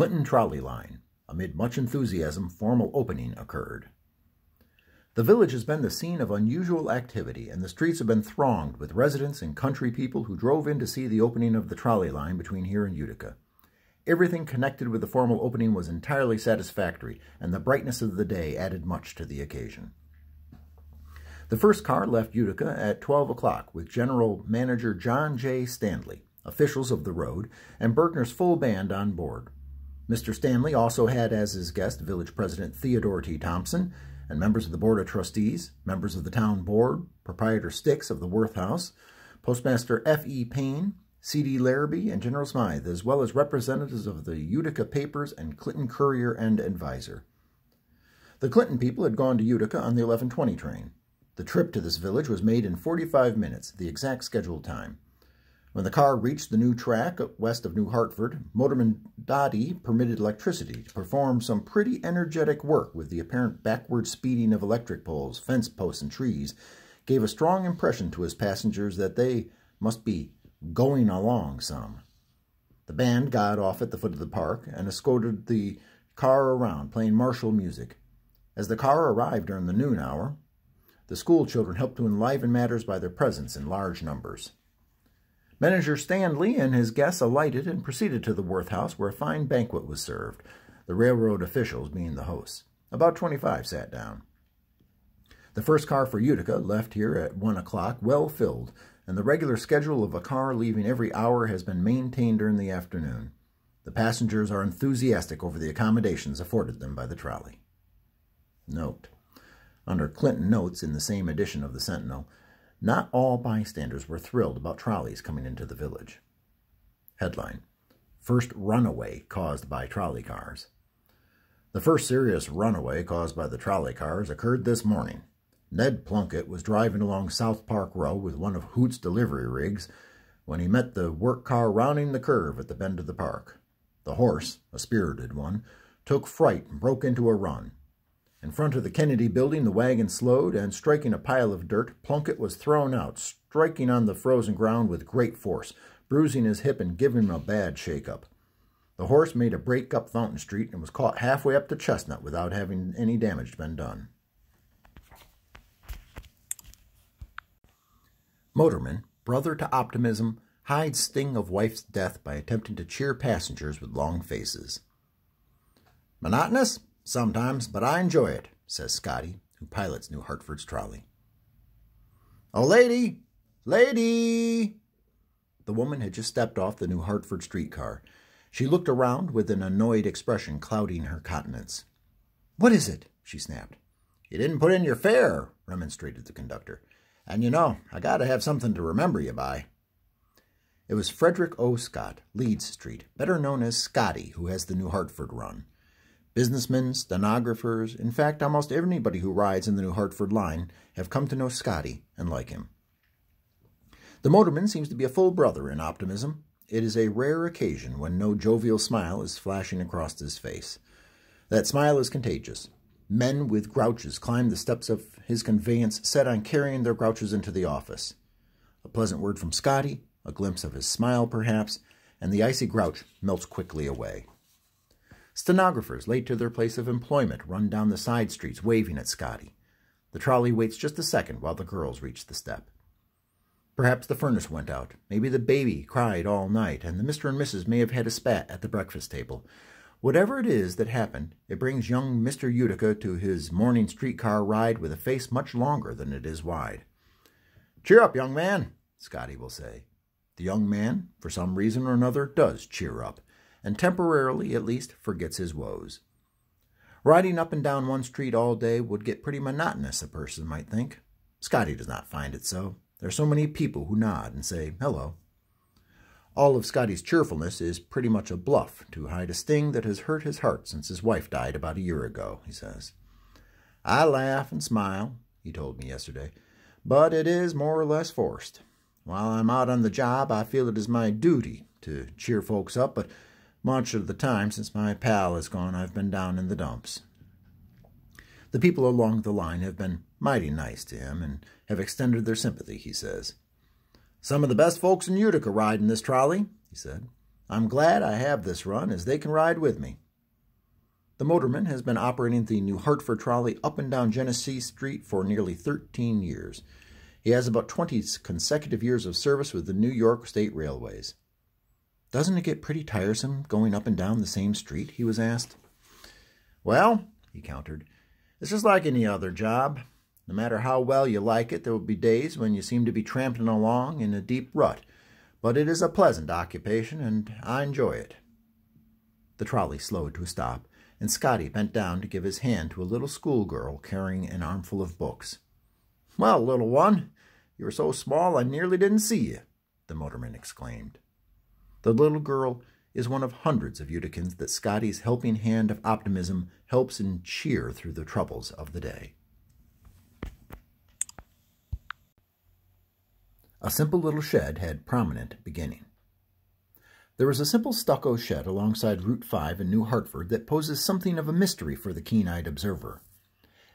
Clinton Trolley Line. Amid much enthusiasm, formal opening occurred. The village has been the scene of unusual activity, and the streets have been thronged with residents and country people who drove in to see the opening of the trolley line between here and Utica. Everything connected with the formal opening was entirely satisfactory, and the brightness of the day added much to the occasion. The first car left Utica at 12 o'clock with General Manager John J. Stanley, officials of the road, and Berkner's full band on board. Mr. Stanley also had as his guest Village President Theodore T. Thompson and members of the Board of Trustees, members of the Town Board, Proprietor Sticks of the Worth House, Postmaster F.E. Payne, C.D. Larrabee, and General Smythe, as well as representatives of the Utica Papers and Clinton Courier and Advisor. The Clinton people had gone to Utica on the 1120 train. The trip to this village was made in 45 minutes, the exact scheduled time. When the car reached the new track west of New Hartford, Motorman Dottie permitted electricity to perform some pretty energetic work with the apparent backward speeding of electric poles, fence posts, and trees, gave a strong impression to his passengers that they must be going along some. The band got off at the foot of the park and escorted the car around, playing martial music. As the car arrived during the noon hour, the school children helped to enliven matters by their presence in large numbers. Manager Stanley and his guests alighted and proceeded to the Worth House, where a fine banquet was served, the railroad officials being the hosts. About 25 sat down. The first car for Utica left here at 1 o'clock, well filled, and the regular schedule of a car leaving every hour has been maintained during the afternoon. The passengers are enthusiastic over the accommodations afforded them by the trolley. Note. Under Clinton Notes in the same edition of the Sentinel, not all bystanders were thrilled about trolleys coming into the village. Headline First runaway caused by trolley cars. The first serious runaway caused by the trolley cars occurred this morning. Ned Plunkett was driving along South Park Row with one of Hoot's delivery rigs when he met the work car rounding the curve at the bend of the park. The horse, a spirited one, took fright and broke into a run. In front of the Kennedy building, the wagon slowed, and striking a pile of dirt, Plunkett was thrown out, striking on the frozen ground with great force, bruising his hip and giving him a bad shake-up. The horse made a break up Fountain Street and was caught halfway up to Chestnut without having any damage been done. Motorman, brother to optimism, hides sting of wife's death by attempting to cheer passengers with long faces. Monotonous? Sometimes, but I enjoy it, says Scotty, who pilots New Hartford's trolley. Oh, lady! Lady! The woman had just stepped off the New Hartford streetcar. She looked around with an annoyed expression clouding her countenance. What is it? she snapped. You didn't put in your fare, remonstrated the conductor. And you know, I gotta have something to remember you by. It was Frederick O. Scott, Leeds Street, better known as Scotty, who has the New Hartford run. Businessmen, stenographers, in fact, almost anybody who rides in the New Hartford line have come to know Scotty and like him. The motorman seems to be a full brother in optimism. It is a rare occasion when no jovial smile is flashing across his face. That smile is contagious. Men with grouches climb the steps of his conveyance set on carrying their grouches into the office. A pleasant word from Scotty, a glimpse of his smile perhaps, and the icy grouch melts quickly away. Stenographers late to their place of employment run down the side streets waving at Scotty. The trolley waits just a second while the girls reach the step. Perhaps the furnace went out. Maybe the baby cried all night, and the Mr. and Mrs. may have had a spat at the breakfast table. Whatever it is that happened, it brings young Mr. Utica to his morning streetcar ride with a face much longer than it is wide. Cheer up, young man, Scotty will say. The young man, for some reason or another, does cheer up, and temporarily at least forgets his woes. Riding up and down one street all day would get pretty monotonous, a person might think. Scotty does not find it so. There are so many people who nod and say hello. All of Scotty's cheerfulness is pretty much a bluff to hide a sting that has hurt his heart since his wife died about a year ago, he says. I laugh and smile, he told me yesterday, but it is more or less forced. While I'm out on the job, I feel it is my duty to cheer folks up, but much of the time since my pal has gone, I've been down in the dumps. The people along the line have been mighty nice to him and have extended their sympathy, he says. Some of the best folks in Utica ride in this trolley, he said. I'm glad I have this run, as they can ride with me. The motorman has been operating the New Hartford trolley up and down Genesee Street for nearly 13 years. He has about 20 consecutive years of service with the New York State Railways. Doesn't it get pretty tiresome going up and down the same street? he was asked. Well, he countered, it's just like any other job. No matter how well you like it, there will be days when you seem to be tramping along in a deep rut but it is a pleasant occupation, and I enjoy it. The trolley slowed to a stop, and Scotty bent down to give his hand to a little schoolgirl carrying an armful of books. Well, little one, you are so small I nearly didn't see you, the motorman exclaimed. The little girl is one of hundreds of Uticans that Scotty's helping hand of optimism helps and cheer through the troubles of the day. A simple little shed had prominent beginning. There was a simple stucco shed alongside Route 5 in New Hartford that poses something of a mystery for the keen-eyed observer.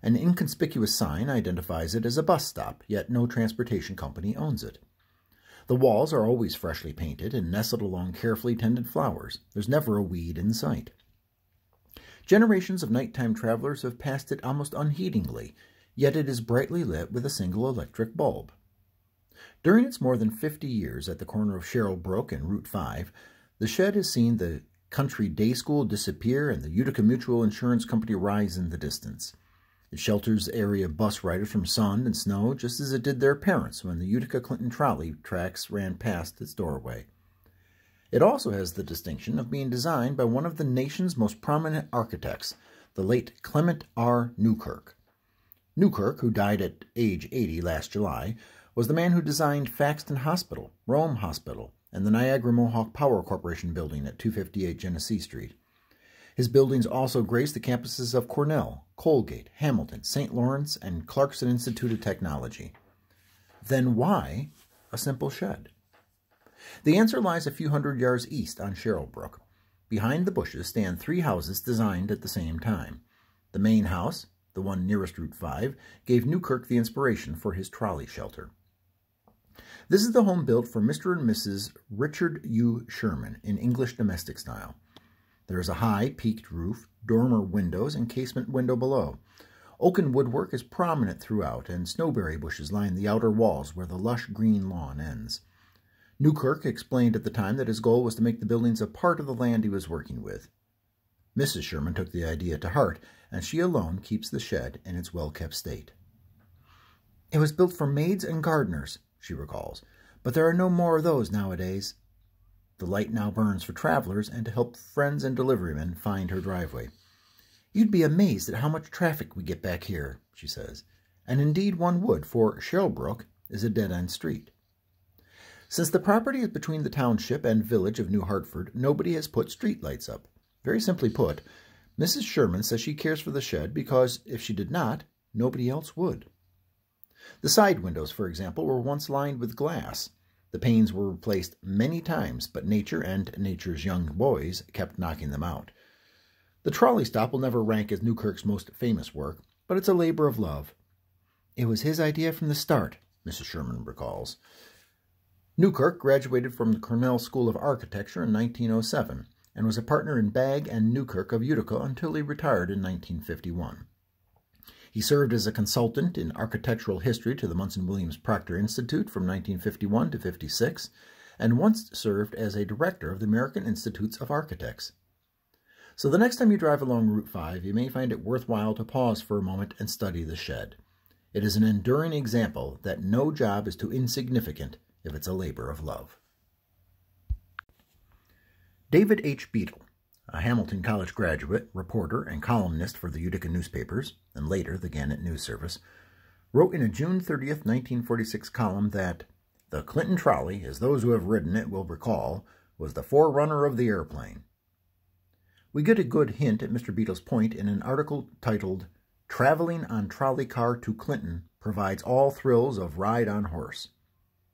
An inconspicuous sign identifies it as a bus stop, yet no transportation company owns it. The walls are always freshly painted and nestled along carefully tended flowers. There's never a weed in sight. Generations of nighttime travelers have passed it almost unheedingly, yet it is brightly lit with a single electric bulb. During its more than 50 years at the corner of Sherrill Brook and Route 5, the shed has seen the country day school disappear and the Utica Mutual Insurance Company rise in the distance. It shelters area bus riders from sun and snow just as it did their parents when the Utica Clinton trolley tracks ran past its doorway. It also has the distinction of being designed by one of the nation's most prominent architects, the late Clement R. Newkirk. Newkirk, who died at age 80 last July, was the man who designed Faxton Hospital, Rome Hospital, and the Niagara Mohawk Power Corporation building at 258 Genesee Street. His buildings also grace the campuses of Cornell, Colgate, Hamilton, St. Lawrence, and Clarkson Institute of Technology. Then why a simple shed? The answer lies a few hundred yards east on Sherrill Brook. Behind the bushes stand three houses designed at the same time. The main house, the one nearest Route 5, gave Newkirk the inspiration for his trolley shelter. This is the home built for Mr. and Mrs. Richard U. Sherman in English domestic style. There is a high, peaked roof, dormer windows, and casement window below. Oaken woodwork is prominent throughout, and snowberry bushes line the outer walls where the lush green lawn ends. Newkirk explained at the time that his goal was to make the buildings a part of the land he was working with. Mrs. Sherman took the idea to heart, and she alone keeps the shed in its well-kept state. It was built for maids and gardeners, she recalls, but there are no more of those nowadays. The light now burns for travelers and to help friends and deliverymen find her driveway. You'd be amazed at how much traffic we get back here, she says, and indeed one would, for Sherrill Brook is a dead-end street. Since the property is between the township and village of New Hartford, nobody has put street lights up. Very simply put, Mrs. Sherman says she cares for the shed because if she did not, nobody else would. The side windows, for example, were once lined with glass. The panes were replaced many times, but nature and nature's young boys kept knocking them out. The trolley stop will never rank as Newkirk's most famous work, but it's a labor of love. It was his idea from the start, Mrs. Sherman recalls. Newkirk graduated from the Cornell School of Architecture in 1907 and was a partner in Bagg and Newkirk of Utica until he retired in 1951. He served as a consultant in architectural history to the Munson Williams Proctor Institute from 1951 to 56, and once served as a director of the American Institutes of Architects. So the next time you drive along Route 5, you may find it worthwhile to pause for a moment and study the shed. It is an enduring example that no job is too insignificant if it's a labor of love. David H. Beadle a Hamilton College graduate, reporter, and columnist for the Utica newspapers, and later the Gannett News Service, wrote in a June 30, 1946 column that the Clinton trolley, as those who have ridden it will recall, was the forerunner of the airplane. We get a good hint at Mr. Beadle's point in an article titled Traveling on Trolley Car to Clinton Provides All Thrills of Ride on Horse,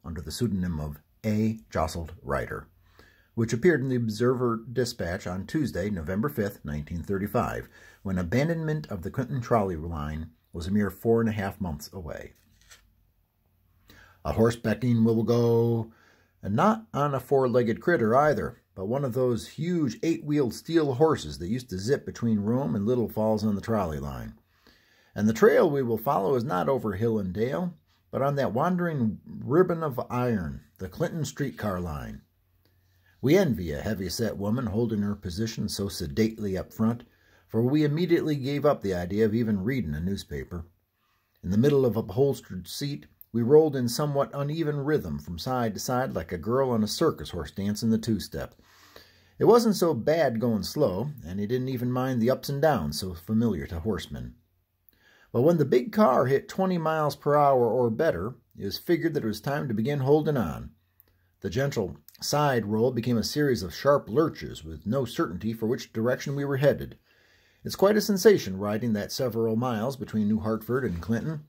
under the pseudonym of A. Jostled Rider which appeared in the Observer Dispatch on Tuesday, November 5, 1935, when abandonment of the Clinton trolley line was a mere four and a half months away. A horsebacking will go, and not on a four-legged critter either, but one of those huge eight-wheeled steel horses that used to zip between Rome and Little Falls on the trolley line. And the trail we will follow is not over hill and dale, but on that wandering ribbon of iron, the Clinton streetcar line. We envy a heavy-set woman holding her position so sedately up front, for we immediately gave up the idea of even reading a newspaper. In the middle of a upholstered seat, we rolled in somewhat uneven rhythm from side to side like a girl on a circus horse dancing the two-step. It wasn't so bad going slow, and he didn't even mind the ups and downs so familiar to horsemen. But when the big car hit 20 miles per hour or better, it was figured that it was time to begin holding on. The gentle side roll became a series of sharp lurches with no certainty for which direction we were headed. It's quite a sensation riding that several miles between New Hartford and Clinton.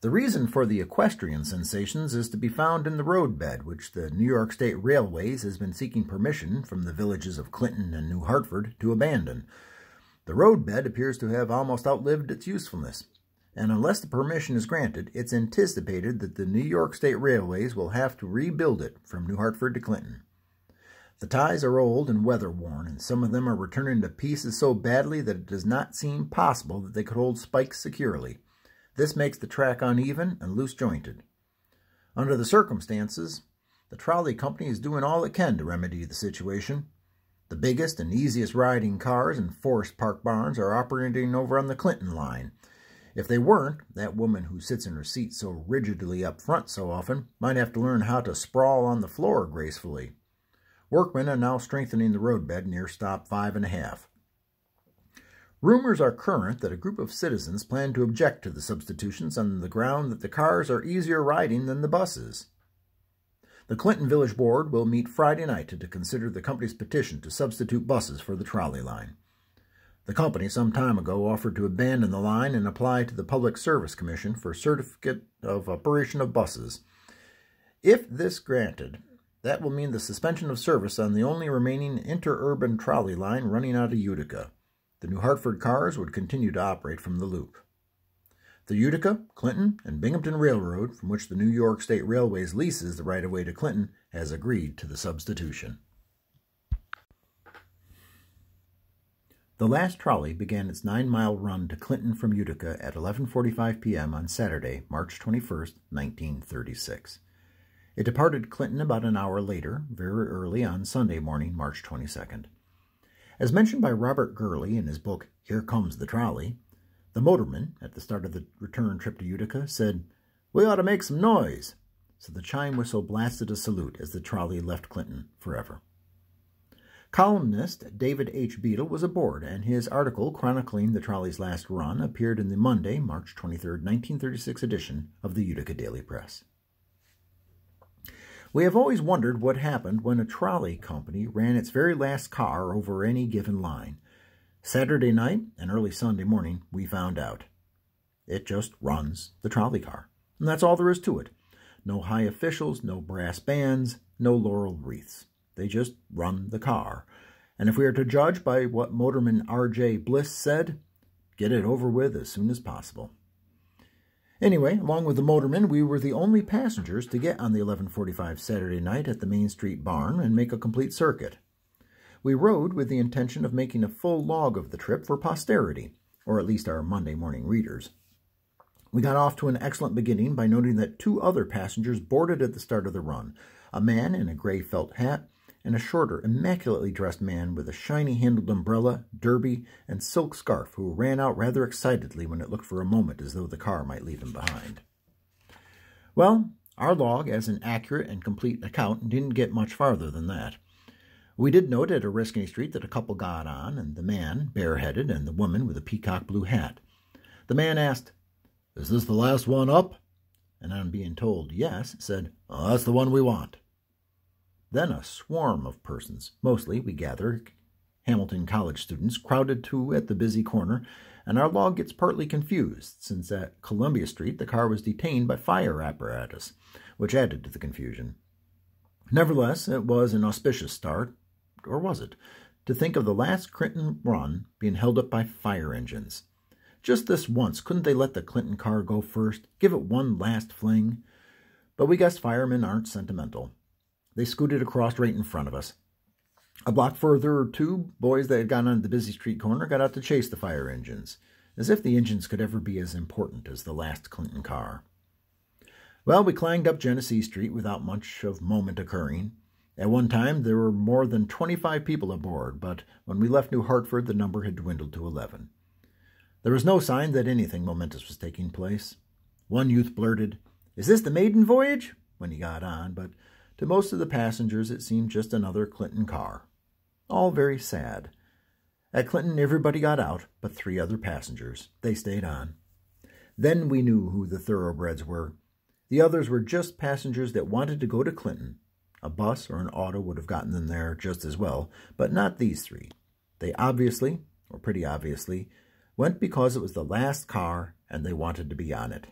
The reason for the equestrian sensations is to be found in the roadbed, which the New York State Railways has been seeking permission from the villages of Clinton and New Hartford to abandon. The roadbed appears to have almost outlived its usefulness, and unless the permission is granted, it's anticipated that the New York State Railways will have to rebuild it from New Hartford to Clinton. The ties are old and weather-worn, and some of them are returning to pieces so badly that it does not seem possible that they could hold spikes securely. This makes the track uneven and loose-jointed. Under the circumstances, the trolley company is doing all it can to remedy the situation. The biggest and easiest riding cars in Forest Park barns are operating over on the Clinton line. If they weren't, that woman who sits in her seat so rigidly up front so often might have to learn how to sprawl on the floor gracefully. Workmen are now strengthening the roadbed near stop five and a half. Rumors are current that a group of citizens plan to object to the substitutions on the ground that the cars are easier riding than the buses. The Clinton Village Board will meet Friday night to consider the company's petition to substitute buses for the trolley line. The company some time ago offered to abandon the line and apply to the Public Service Commission for certificate of operation of buses. If this granted, that will mean the suspension of service on the only remaining interurban trolley line running out of Utica. The New Hartford cars would continue to operate from the loop. The Utica, Clinton, and Binghamton Railroad, from which the New York State Railways leases the right-of-way to Clinton, has agreed to the substitution. The last trolley began its nine-mile run to Clinton from Utica at 11.45 p.m. on Saturday, March 21, 1936. It departed Clinton about an hour later, very early on Sunday morning, March 22nd. As mentioned by Robert Gurley in his book Here Comes the Trolley, the motorman, at the start of the return trip to Utica, said, We ought to make some noise. So the chime whistle blasted a salute as the trolley left Clinton forever. Columnist David H. Beadle was aboard, and his article chronicling the trolley's last run appeared in the Monday, March 23, 1936 edition of the Utica Daily Press. We have always wondered what happened when a trolley company ran its very last car over any given line. Saturday night and early Sunday morning, we found out. It just runs the trolley car. And that's all there is to it. No high officials, no brass bands, no laurel wreaths. They just run the car. And if we are to judge by what motorman R.J. Bliss said, get it over with as soon as possible. Anyway, along with the motorman, we were the only passengers to get on the 1145 Saturday night at the Main Street barn and make a complete circuit. We rode with the intention of making a full log of the trip for posterity, or at least our Monday morning readers. We got off to an excellent beginning by noting that two other passengers boarded at the start of the run, a man in a gray felt hat and a shorter, immaculately dressed man with a shiny-handled umbrella, derby, and silk scarf who ran out rather excitedly when it looked for a moment as though the car might leave him behind. Well, our log, as an accurate and complete account, didn't get much farther than that. We did note at Oriskany Street that a couple got on, and the man, bareheaded, and the woman with a peacock blue hat. The man asked, Is this the last one up? And on being told yes, said, oh, That's the one we want. Then a swarm of persons, mostly, we gather, Hamilton College students, crowded to at the busy corner, and our log gets partly confused, since at Columbia Street the car was detained by fire apparatus, which added to the confusion. Nevertheless, it was an auspicious start, or was it, to think of the last Clinton run being held up by fire engines. Just this once, couldn't they let the Clinton car go first, give it one last fling? But we guess firemen aren't sentimental. They scooted across right in front of us, A block further, two boys that had gone on the busy street corner got out to chase the fire engines, as if the engines could ever be as important as the last Clinton car. Well, we clanged up Genesee Street without much of moment occurring. At one time, there were more than 25 people aboard, but when we left New Hartford, the number had dwindled to 11. There was no sign that anything momentous was taking place. One youth blurted, Is this the maiden voyage? when he got on, but to most of the passengers it seemed just another Clinton car. All very sad. At Clinton, everybody got out but three other passengers. They stayed on. Then we knew who the thoroughbreds were. The others were just passengers that wanted to go to Clinton. A bus or an auto would have gotten them there just as well, but not these three. They obviously, or pretty obviously, went because it was the last car and they wanted to be on it.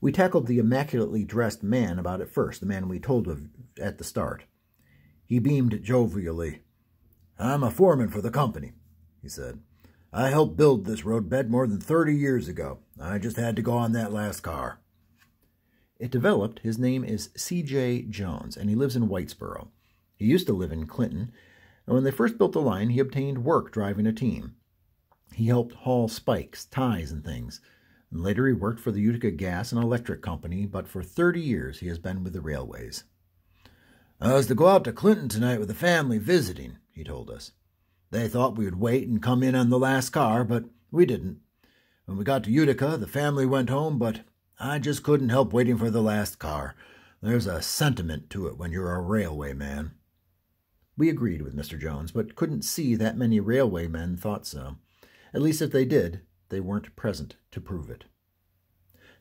We tackled the immaculately dressed man about it first, the man we told of at the start. He beamed jovially. I'm a foreman for the company, he said. I helped build this roadbed more than 30 years ago. I just had to go on that last car. It developed his name is C.J. Jones, and he lives in Whitesboro. He used to live in Clinton, and when they first built the line, he obtained work driving a team. He helped haul spikes, ties, and things. And later he worked for the Utica Gas and Electric Company, but for 30 years he has been with the railways. I was to go out to Clinton tonight with the family visiting, he told us. They thought we would wait and come in on the last car, but we didn't. When we got to Utica, the family went home, but I just couldn't help waiting for the last car. There's a sentiment to it when you're a railway man. We agreed with Mr. Jones, but couldn't see that many railway men thought so. At least if they did, they weren't present to prove it.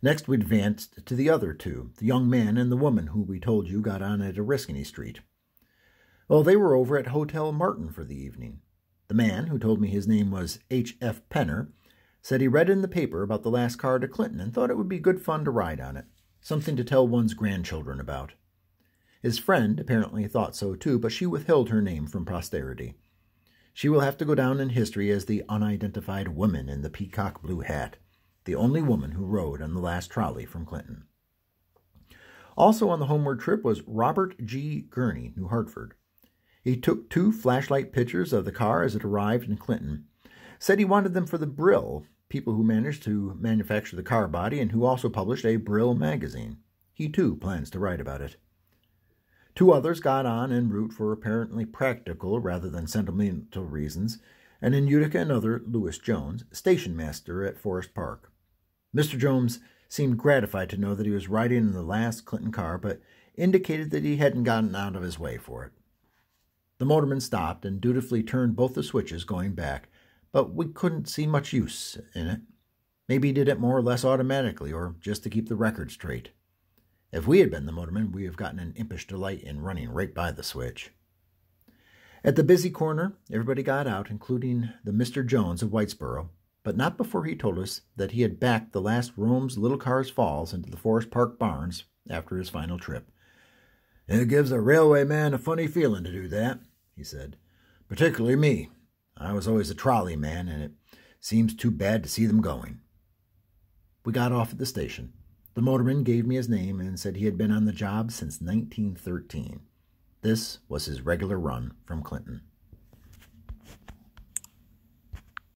Next, we advanced to the other two, the young man and the woman who we told you got on at Oriskany Street. Well, they were over at Hotel Martin for the evening. The man, who told me his name was H. F. Penner, said he read in the paper about the last car to Clinton and thought it would be good fun to ride on it, something to tell one's grandchildren about. His friend apparently thought so too, but she withheld her name from posterity. She will have to go down in history as the unidentified woman in the peacock blue hat, the only woman who rode on the last trolley from Clinton. Also on the homeward trip was Robert G. Gurney, New Hartford. He took two flashlight pictures of the car as it arrived in Clinton, said he wanted them for the Brill, people who managed to manufacture the car body and who also published a Brill magazine. He too plans to write about it. Two others got on en route for apparently practical rather than sentimental reasons, and in Utica another, Lewis Jones, station master at Forest Park. Mr. Jones seemed gratified to know that he was riding in the last Clinton car, but indicated that he hadn't gotten out of his way for it. The motorman stopped and dutifully turned both the switches going back, but we couldn't see much use in it. Maybe he did it more or less automatically, or just to keep the record straight. If we had been the motorman, we would have gotten an impish delight in running right by the switch. At the busy corner, everybody got out, including the Mr. Jones of Whitesboro, but not before he told us that he had backed the last Rome's Little Cars Falls into the Forest Park barns after his final trip. It gives a railway man a funny feeling to do that, he said. Particularly me. I was always a trolley man, and it seems too bad to see them going. We got off at the station. The motorman gave me his name and said he had been on the job since 1913. This was his regular run from Clinton.